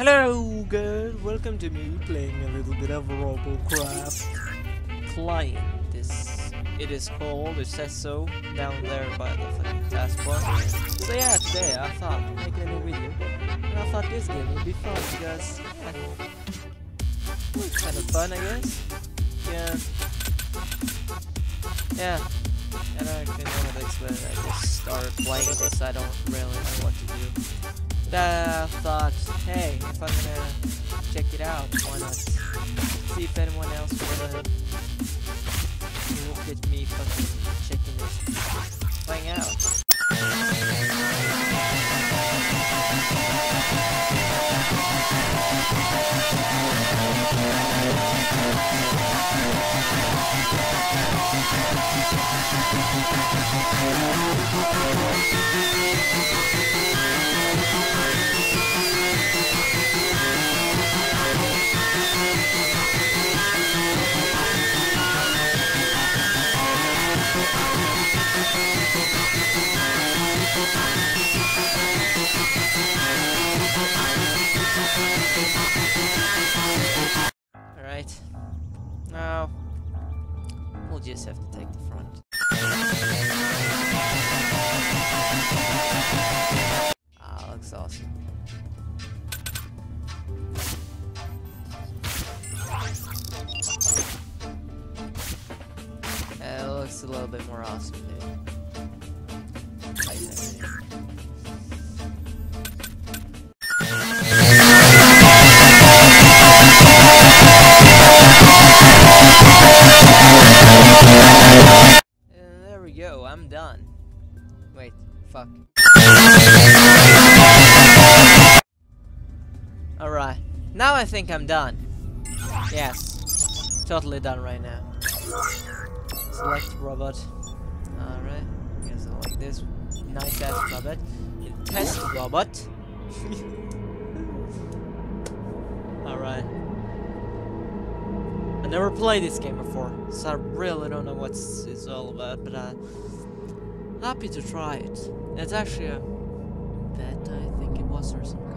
Hello guys, welcome to me playing a little bit of Robocraft client. This it is called, it says so down there by the fucking taskbar. So yeah, today I thought I'd make a new video. And I thought this game would be fun because yeah, it's kind of fun I guess. Yeah. Yeah. And I know how to explain. I just started playing this, I don't really know what to do. I thought, hey, if I'm gonna check it out, why not see if anyone else wanna look at me fucking checking this playing out. Now, we'll just have to take the front. Ah, looks awesome. It looks a little bit more awesome, Wait, fuck. Alright, now I think I'm done. Yes, totally done right now. Select robot. Alright, guess I like this nice ass robot. Test robot. Alright. I never played this game before, so I really don't know what it's all about, but I'm happy to try it. It's actually a bet I think it was, or some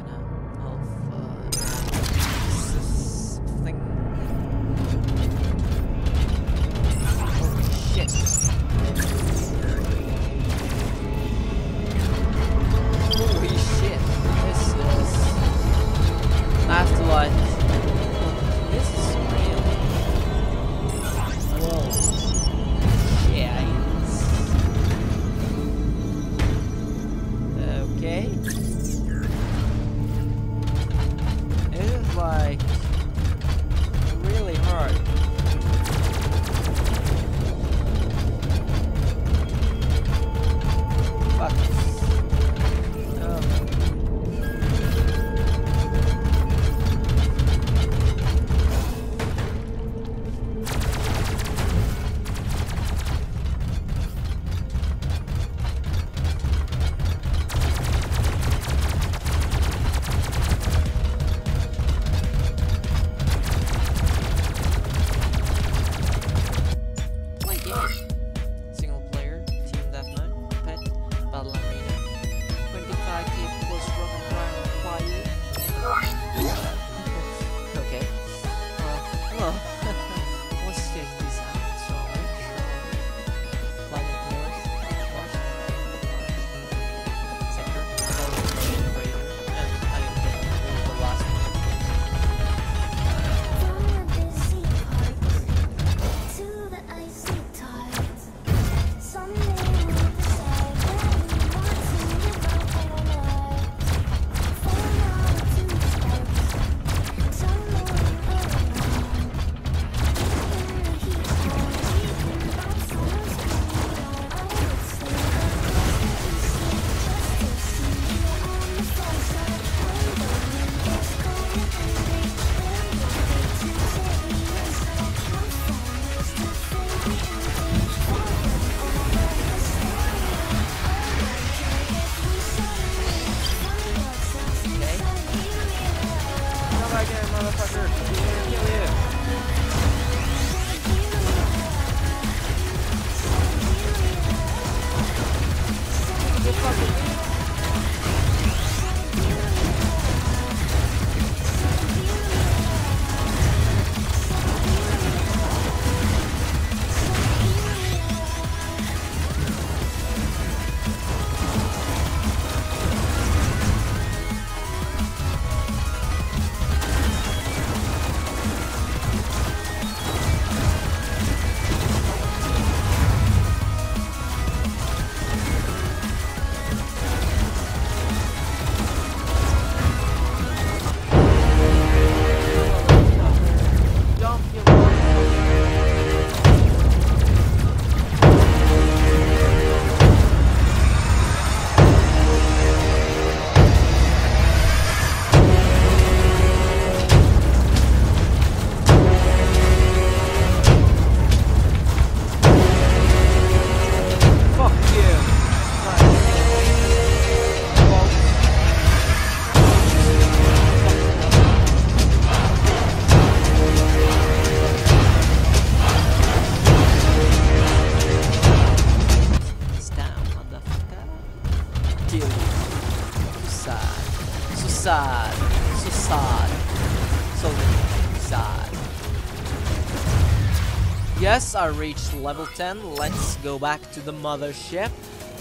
Yes, I reached level 10. Let's go back to the mothership.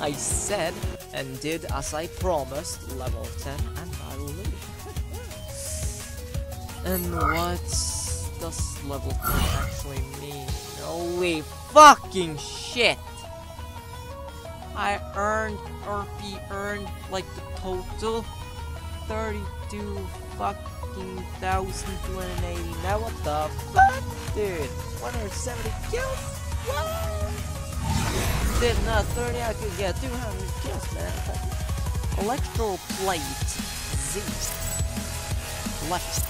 I said and did as I promised, level 10, and I will leave. and what does level 10 actually mean? Holy fucking shit! I earned, RP earned, like the total 32 fuck 15,280. Now what the fuck? Dude, 170 kills? What? Did not 30, I could get 200 kills, man. Electro plate. Z. Left.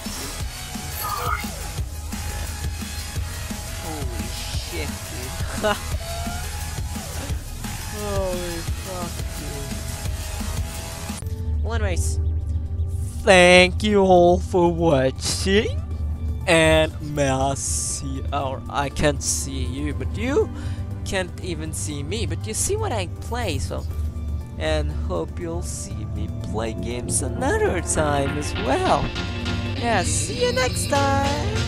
Holy shit, dude. Holy fuck, dude. Well, anyways thank you all for watching. And may I see, or I can't see you, but you can't even see me, but you see what I play, so. And hope you'll see me play games another time as well. Yeah, see you next time!